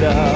love.